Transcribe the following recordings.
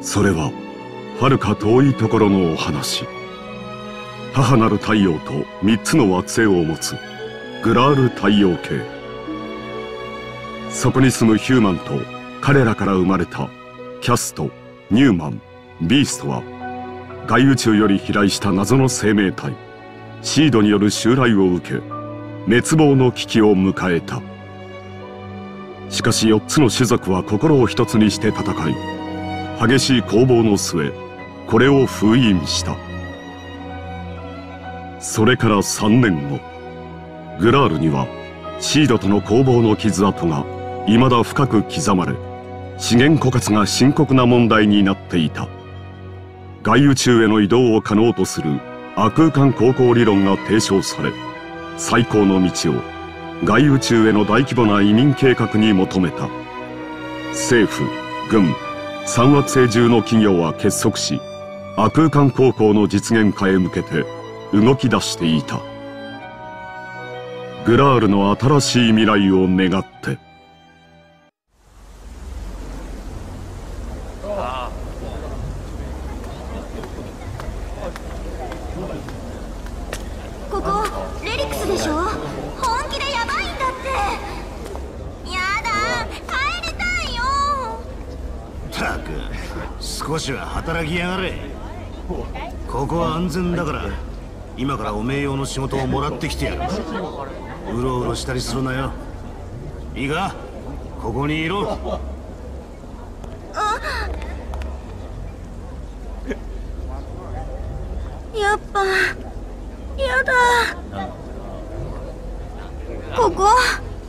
それは遥か遠いところのお話。母なる太陽と3つの惑星を持つグラール太陽系。そこに住むヒューマンと彼らから生まれたキャストニューマンビーストは外宇宙より飛来した謎の生命体シードによる襲来を受け滅亡の危機を迎えた。しかし4つの種族は心を一つにして戦い激しい攻防の末これを封印した。それから3年後グラールにはシードとの攻防の傷跡が未だ深く刻まれ資源枯渇が深刻な問題になっていた。外宇宙への移動を可能とする亜空間航行理論が提唱され最高の道を外宇宙への大規模な移民計画に求めた。政府軍三惑星中の企業は結束し亜空間航行の実現化へ向けて動き出していた。グラールの新しい未来を願ってここレリクスでしょ本気でやばいんだってやだ帰りたいよたく少しは働きやがれここは安全だから今からおめえ用の仕事をもらってきてやる。うろうろしたりするなよ。いいか？ここにいろ。やっぱやだ。ここ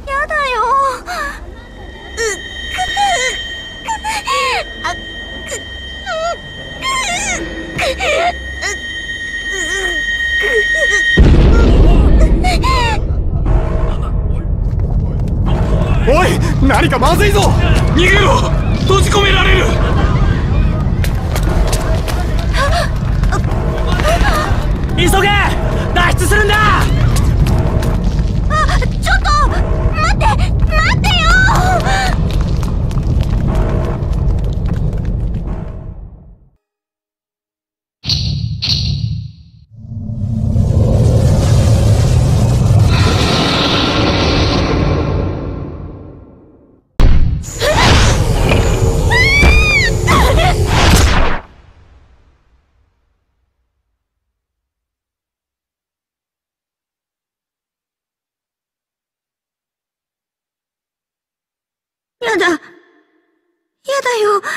やだよ。うっくあおい何かまずいぞ。逃げろ。閉じ込められる。急げ脱出するんだやだ。やだよ。ど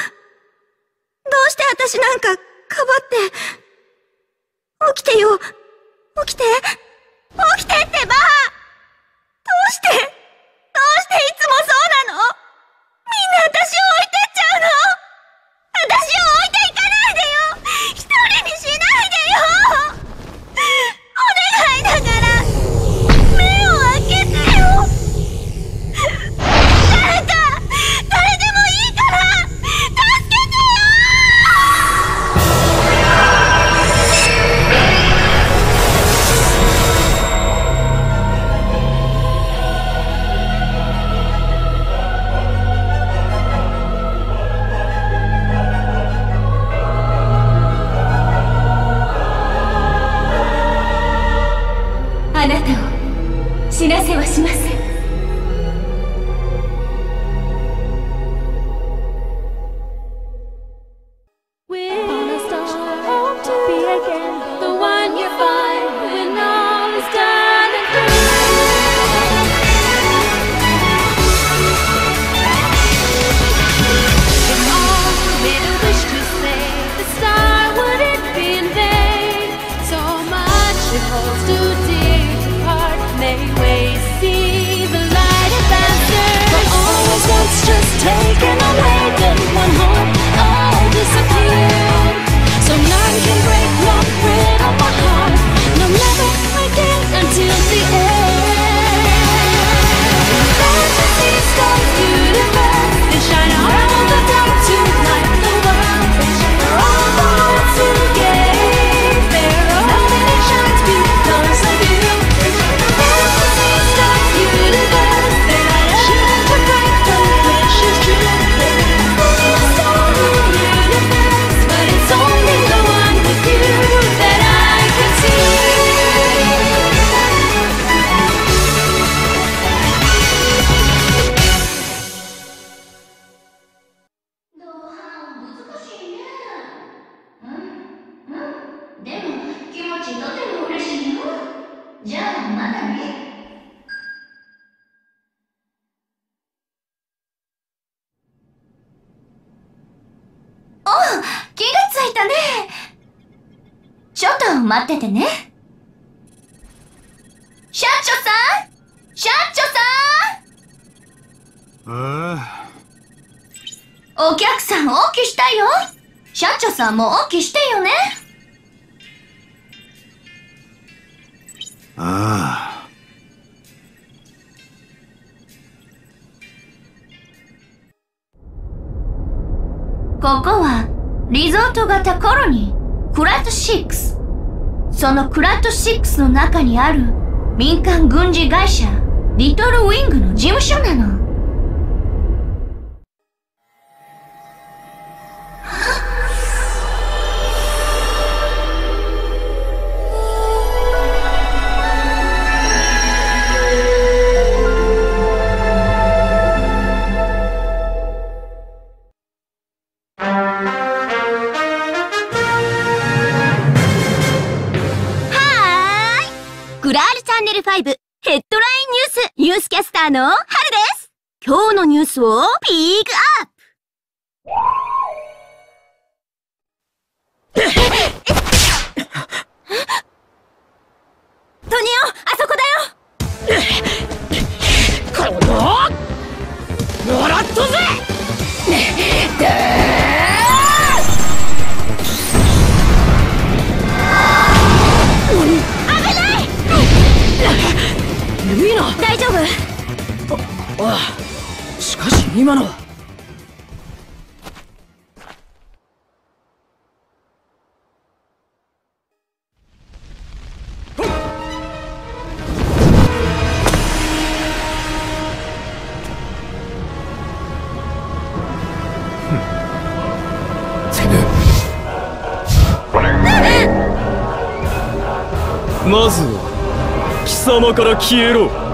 うして私なんか、かばって。起きてよ。起きて。起きてってばどうして、気がついたね。ちょっと待っててね。社長さん？社長さん？あお客さん、大きしたよ。社長さんも大きしてよね。ああここは、リゾート型コロニー、クラット6。そのクラット6の中にある民間軍事会社、リトルウィングの事務所なの。ースキャスターの春です。今日のニュースをピークアップトニオ、あそこだよこのもらったぜルイナ大丈夫ああしかし今のは。まずは貴様から消えろ。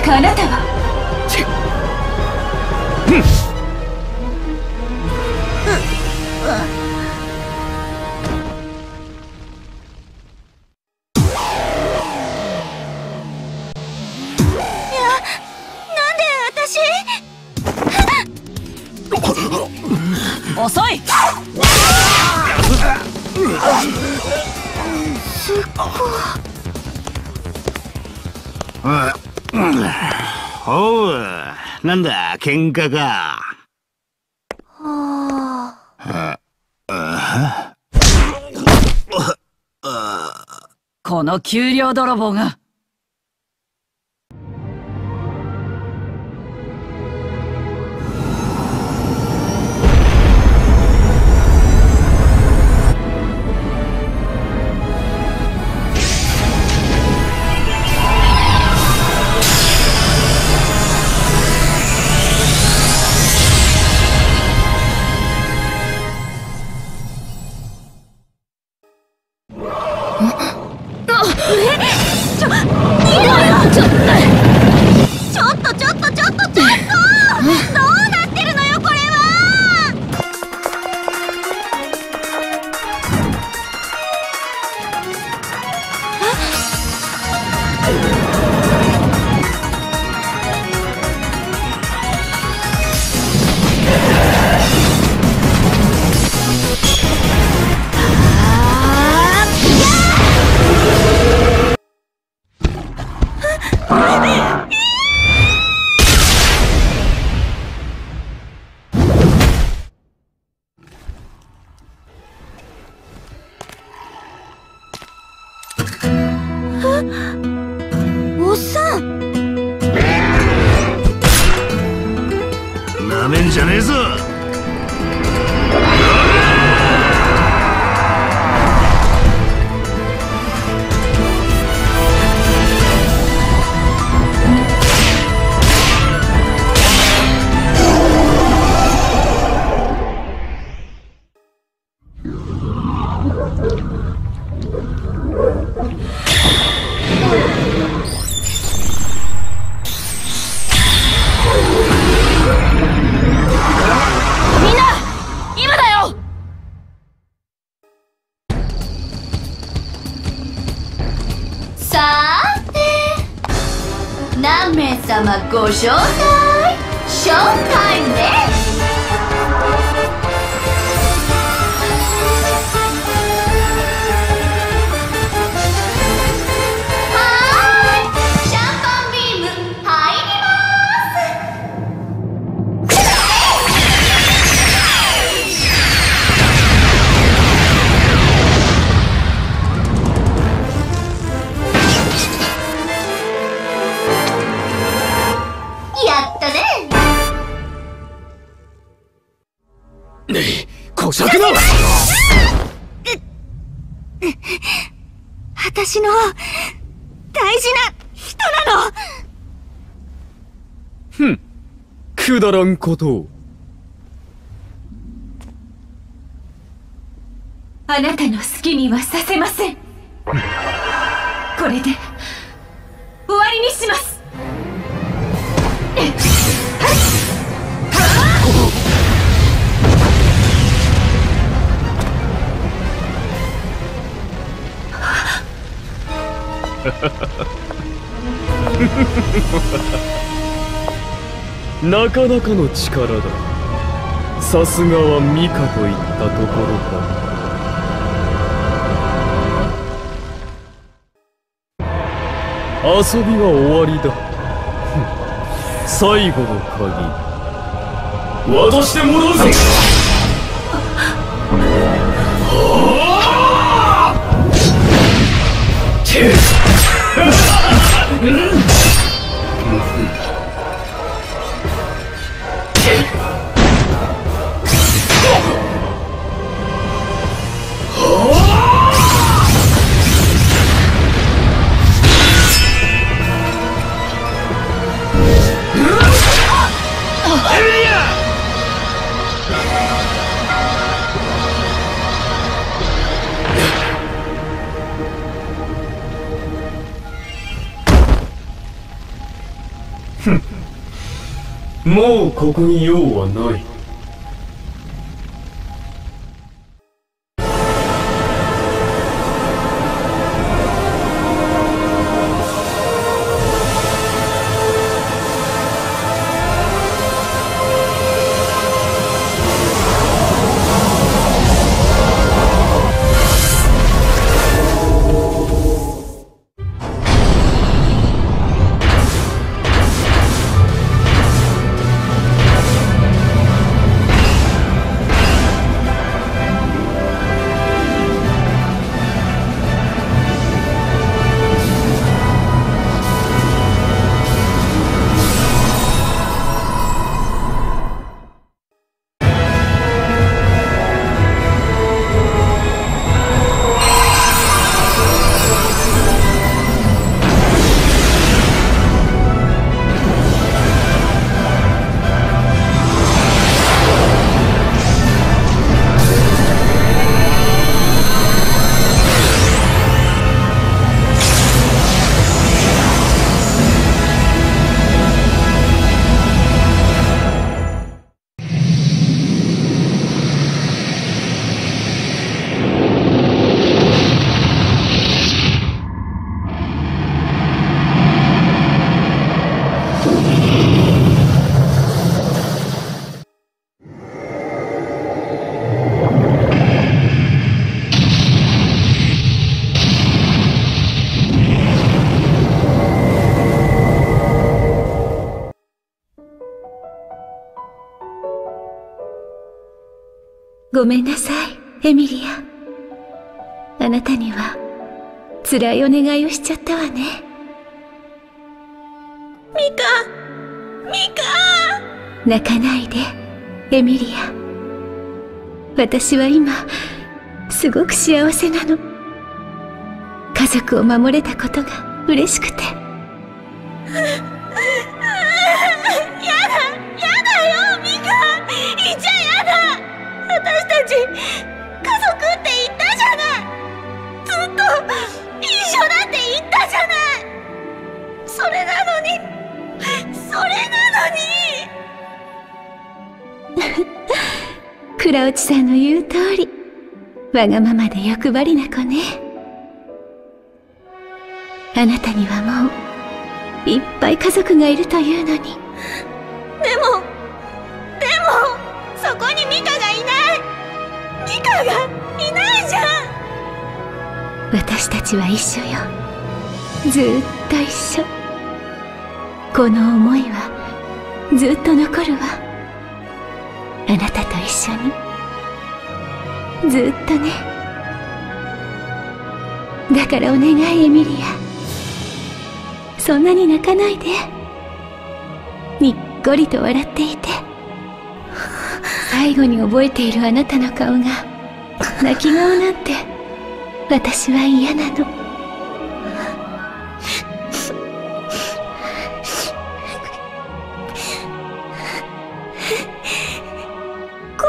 まさかあなたは。遅い。あうんおうなんだ喧嘩か。この給料泥棒がちょなめんじゃねえぞ。ご紹介。ショータイムですくだらんことをあなたの好きにはさせません。これで終わりにします なかなかの力だ。さすがはミカといったところか。遊びは終わりだ。最後の鍵。渡してもらうぞ もうここに用はない。ごめんなさいエミリア。あなたには辛いお願いをしちゃったわね。ミカミカ。泣かないでエミリア。私は今すごく幸せなの。家族を守れたことが嬉しくて。やだやだよミカ。いちゃやだ私たち家族って言ったじゃない。ずっと一緒だって言ったじゃない。それなのにそれなのに。クラウチさんの言う通りわがままで欲張りな子ね。あなたにはもういっぱい家族がいるというのに。でもミカがいないじゃん私たちは一緒よ。ずっと一緒。この思いはずっと残るわ。あなたと一緒に。ずっとね。だからお願いエミリア。そんなに泣かないで。にっこりと笑っていて。最後に覚えているあなたの顔が。泣き顔なんて私は嫌なの。こう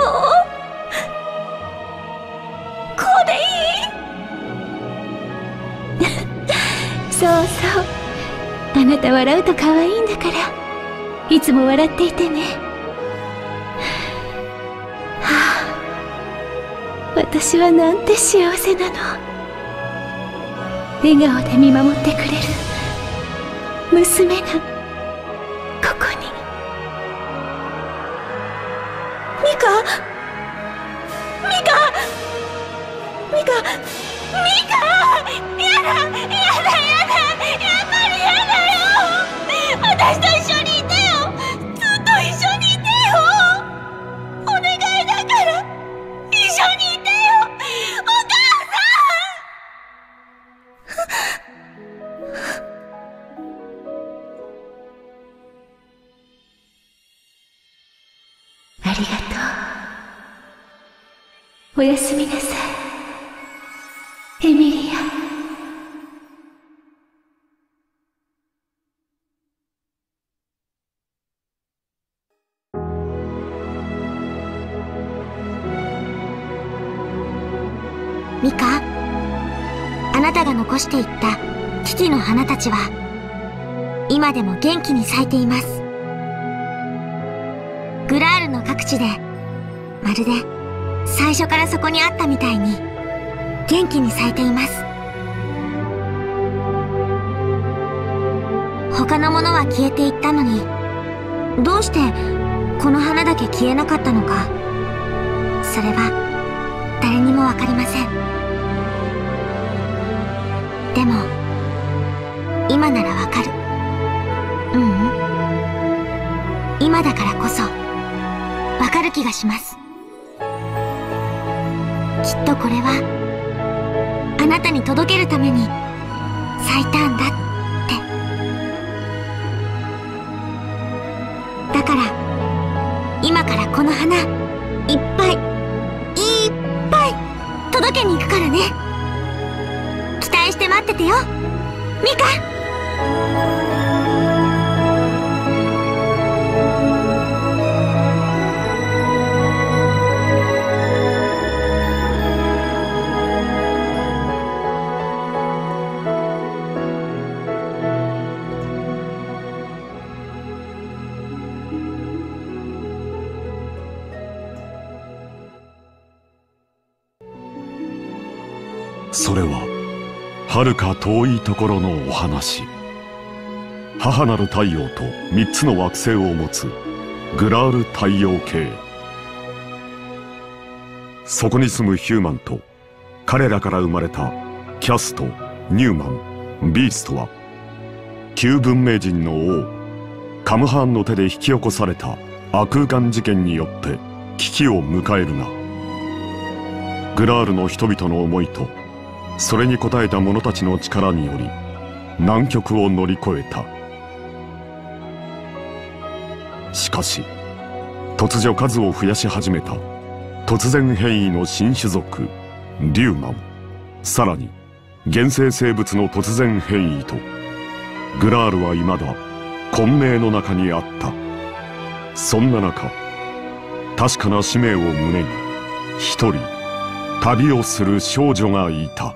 こうでいい？そうそう。あなた笑うと可愛いんだから。いつも笑っていてね。私はなんて幸せなの。笑顔で見守ってくれる娘がおやすみなさい。エミリア。ミカあなたが残していったキキの花たちは今でも元気に咲いています。グラールの各地でまるで最初からそこにあったみたいに元気に咲いています。他のものは消えていったのにどうしてこの花だけ消えなかったのかそれは誰にもわかりません。でも今ならわかる。ううん。今だからこそわかる気がします。きっとこれはあなたに届けるために咲いたんだって。だから今からこの花いっぱいいっぱい届けに行くからね。期待して待っててよ。ミカ。遥か遠いところのお話。母なる太陽と三つの惑星を持つグラール太陽系。そこに住むヒューマンと彼らから生まれたキャストニューマンビーストは旧文明人の王カムハーンの手で引き起こされた悪空間事件によって危機を迎えるがグラールの人々の思いとそれに応えた者たちの力により難局を乗り越えた。しかし突如数を増やし始めた。突然変異の新種族リューマン。さらに原生生物の突然変異とグラールは未だ混迷の中にあった。そんな中確かな使命を胸に一人旅をする少女がいた。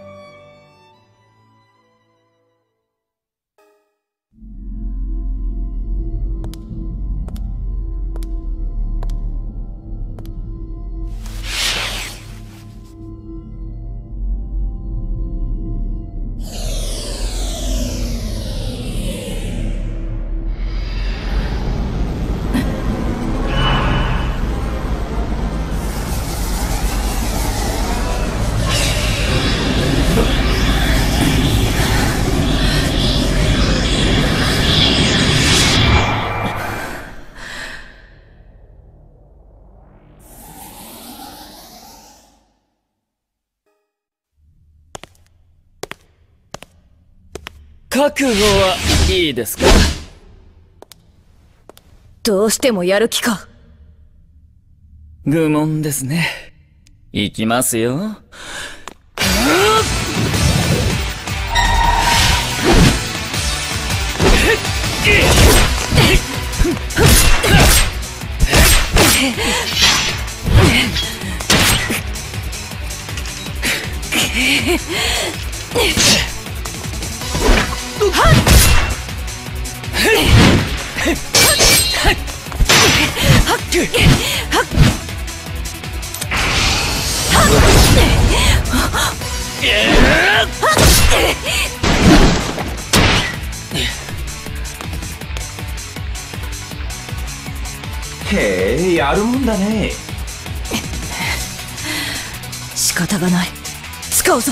覚悟はいいですか？どうしてもやる気か。愚問ですね。いきますよ。へえやるもんだね仕方がない。使うぞ。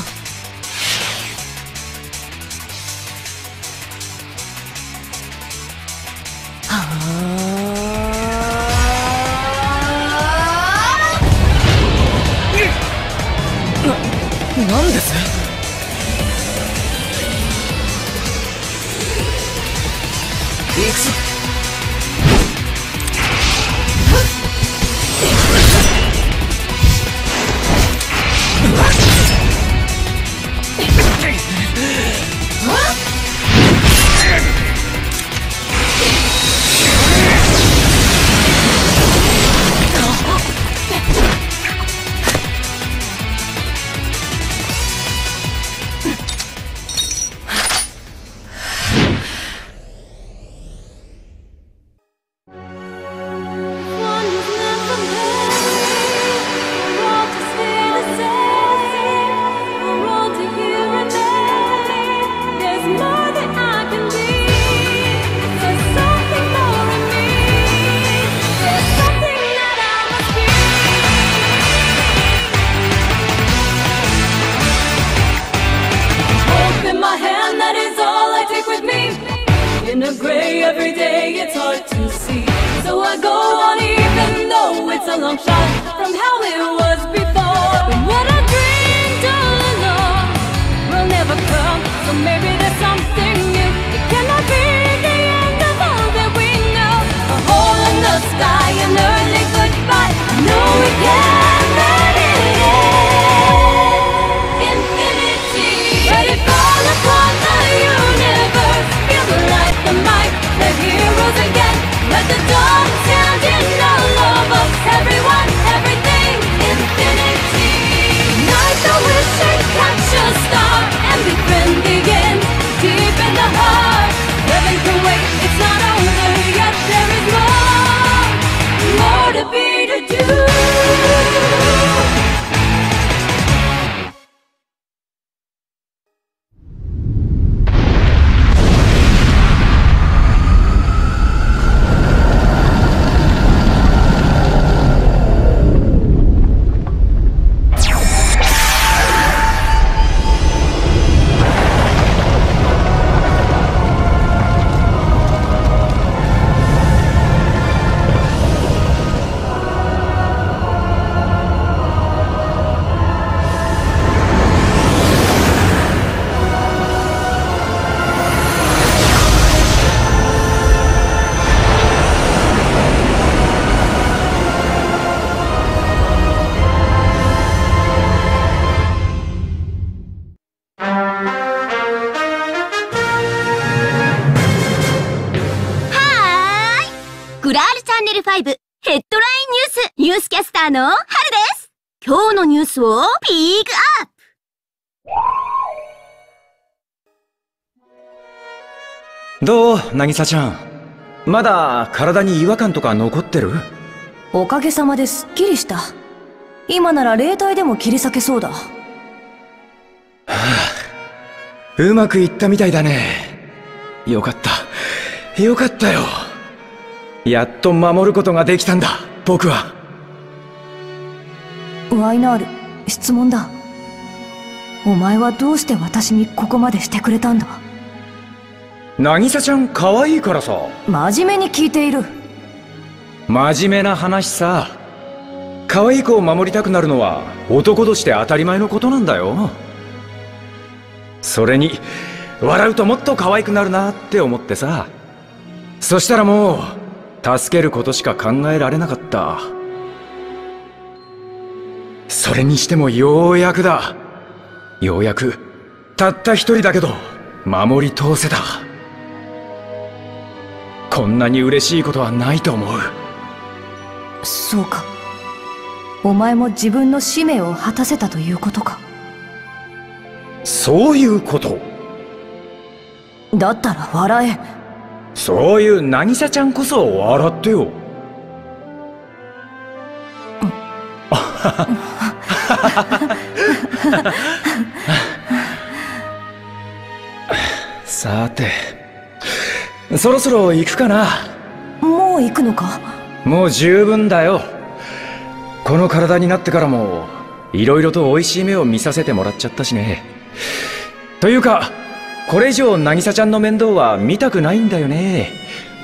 なんです行くどう渚ちゃん？まだ体に違和感とか残ってる？おかげさまですっきりした。今なら霊体でも切り裂けそうだ。うまくいったみたいだね。よかった。よかったよ。やっと守ることができたんだ僕は。ワイナール、質問だ。お前はどうして私にここまでしてくれたんだ？渚ちゃん可愛いからさ。真面目に聞いている。真面目な話さ。可愛い子を守りたくなるのは男として当たり前のことなんだよ。それに笑うともっと可愛くなるなって思ってさ。そしたらもう助けることしか考えられなかった。それにしてもようやくだ。ようやくたった一人だけど守り通せたこんなに嬉しいことはないと思う。そうか。お前も自分の使命を果たせたということか。そういうこと。だったら笑え。そういう渚ちゃんこそ笑ってよ。さてそろそろ行くかな。もう行くのか？もう十分だよ。この体になってからもいろいろと美味しい目を見させてもらっちゃったしね。というかこれ以上渚ちゃんの面倒は見たくないんだよね。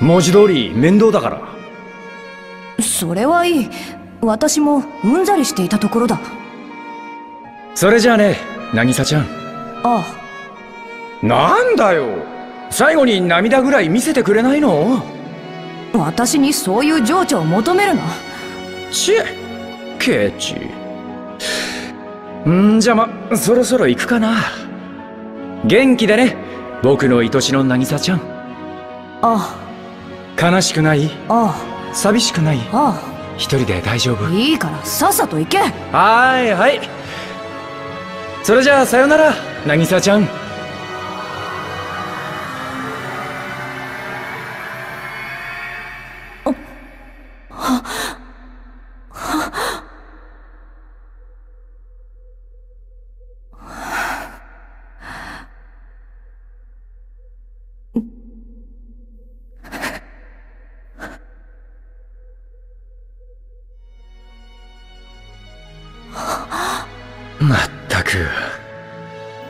文字通り面倒だから。それはいい。私もうんざりしていたところだ。それじゃあね渚ちゃん。あ。なんだよ最後に涙ぐらい見せてくれないの？あ私にそういう情緒を求めるなちえケチ。んじゃまそろそろ行くかな。元気でね僕の愛しの渚ちゃん。あ悲しくない？あ寂しくない？ああ。一人で大丈夫？いいからさっさと行け。はーいはい。それじゃあさよなら渚ちゃんまったく。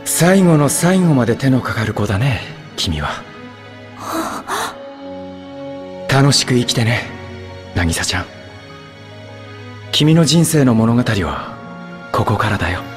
最後の最後まで手のかかる子だね君は。楽しく生きてね。渚ちゃん。君の人生の物語はここからだよ。